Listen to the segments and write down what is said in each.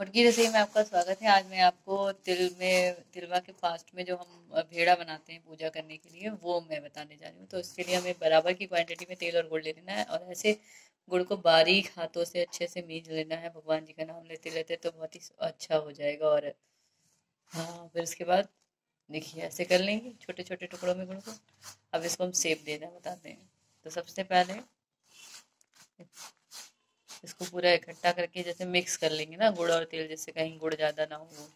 फुटकी रसोई में आपका स्वागत है, आज मैं आपको तिल में तिलवा के फास्ट में जो हम भेड़ा बनाते हैं पूजा करने के लिए, वो मैं बताने जा रही हूँ। तो इसके लिए हमें बराबर की क्वांटिटी में तेल और गुड़ ले लेना है और ऐसे गुड़ को बारीक हाथों से अच्छे से मीज लेना है। भगवान जी का नाम लेते लेते तो बहुत ही अच्छा हो जाएगा और हाँ फिर उसके बाद देखिए, ऐसे कर लेंगे छोटे छोटे टुकड़ों में गुड़ को। अब इसको हम सेप देना बताते हैं। तो सबसे पहले इसको पूरा इकट्ठा करके जैसे मिक्स कर लेंगे ना, गुड़ और तेल जैसे कहीं गुड़ ज़्यादा ना हो।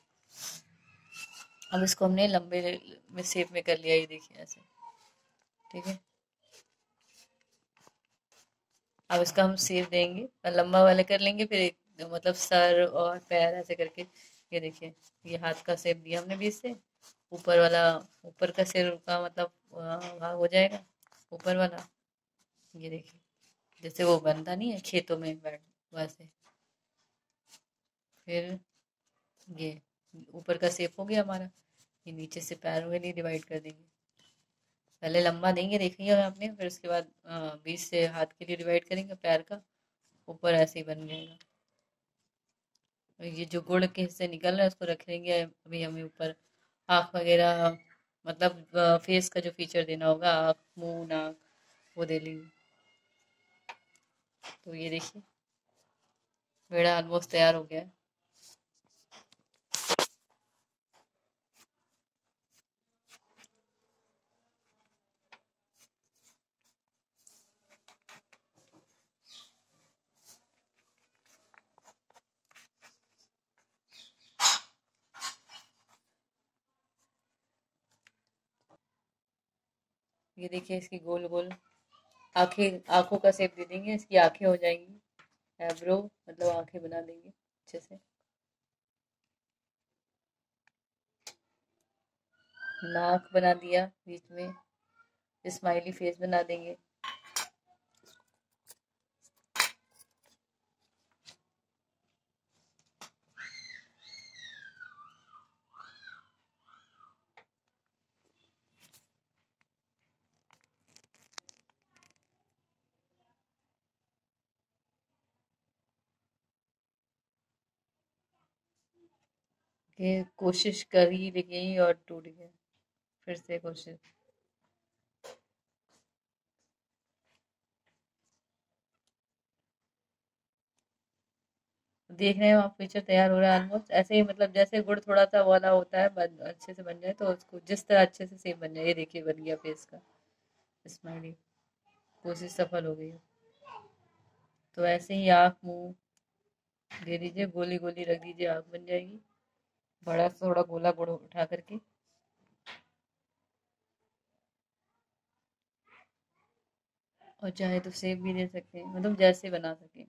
अब इसको हमने लंबे में शेप में कर लिया, ये देखिए ऐसे। ठीक है? अब इसका हम सेप देंगे लंबा वाले कर लेंगे, फिर एक मतलब सर और पैर ऐसे करके। ये देखिए, ये हाथ का सेप दिया हमने बीच से ऊपर वाला, ऊपर का सिर का मतलब भाग हो जाएगा। ऊपर वाला, ये देखिए। जैसे वो बनता नहीं है खेतों में बैठ वैसे। फिर ये ऊपर का सेप हो गया हमारा, ये नीचे से पैरों के लिए डिवाइड कर देंगे। पहले लंबा देंगे देखेंगे आपने, फिर उसके बाद बीच से हाथ के लिए डिवाइड करेंगे पैर का, ऊपर ऐसे ही बन जाएगा। ये जो गुड़ के हिस्से निकल रहे हैं, उसको रख लेंगे, अभी हमें ऊपर आँख वगैरह मतलब फेस का जो फीचर देना होगा, आँख, मुँह, नाक, वो दे लेंगे। तो ये देखिए। पेड़ा ऑलमोस्ट तैयार हो गया है। ये देखिए इसकी गोल गोल आँखें, आँखों का सेप दे देंगे, इसकी आँखें हो जाएँगी। एब्रो मतलब आँखें बना देंगे अच्छे से। नाक बना दिया बीच में स्माइली फेस बना देंगे। कि कोशिश करी लेकिन और टूट गया। फिर से कोशिश। देख रहे हैं आप पिक्चर तैयार हो रहा है ऑलमोस्ट ऐसे ही मतलब जैसे गुड़ थोड़ा सा वाला होता है बन, अच्छे से बन जाए तो उसको जिस तरह अच्छे से सेम बन जाए। ये देखिए बन गया फेस का। स्माइली। कोशिश सफल हो गई तो ऐसे ही आँख मुँह दे दीजिए गोली गोली रख दीजिए आँख बन जाएगी। बड़ा थोड़ा गोला गुड़ उठा करके। और चाहे तो सेब भी दे सकते हैं मतलब जैसे बना सके।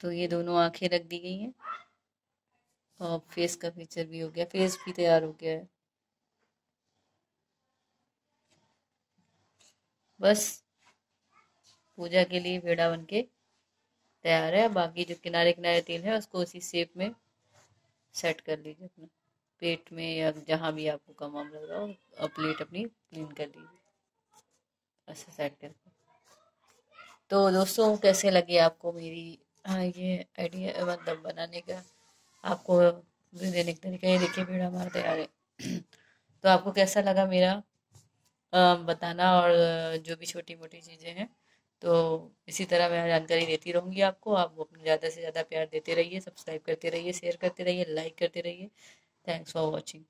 तो ये दोनों आँखें रख दी गई हैं। और फेस का फीचर भी हो गया, फेस भी तैयार हो गया है। बस। पूजा के लिए पेड़ा बन के तैयार है। बाकी जो किनारे किनारे तिल है, उसको उसी शेप में सेट कर लीजिए अपना। पेट में या जहाँ भी आपको कम आम लग रहा हो और प्लेट अपनी क्लीन कर लीजिए। ऐसे सेट करके। तो दोस्तों, कैसे लगे आपको मेरी हाँ ये आइडिया मतलब बनाने का? आपको देने का तरीका ये देखिए पेड़ा हमारा तैयार है। तो आपको कैसा लगा मेरा बताना और जो भी छोटी मोटी चीज़ें हैं तो इसी तरह मैं जानकारी देती रहूँगी आपको। आप अपने ज़्यादा से ज़्यादा प्यार देते रहिए सब्सक्राइब करते रहिए शेयर करते रहिए लाइक करते रहिए। Thanks for watching